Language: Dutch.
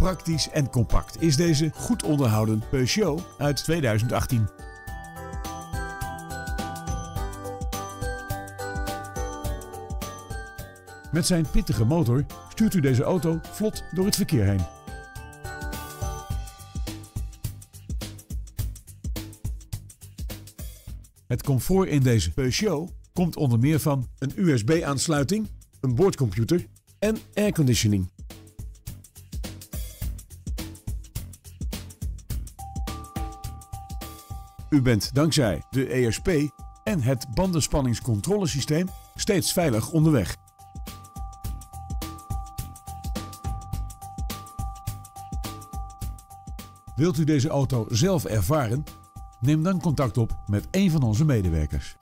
praktisch en compact is deze goed onderhouden Peugeot uit 2018. Met zijn pittige motor stuurt u deze auto vlot door het verkeer heen. Het comfort in deze Peugeot komt onder meer van een USB-aansluiting, een boordcomputer en airconditioning. U bent dankzij de ESP en het bandenspanningscontrolesysteem steeds veilig onderweg. Wilt u deze auto zelf ervaren? Neem dan contact op met een van onze medewerkers.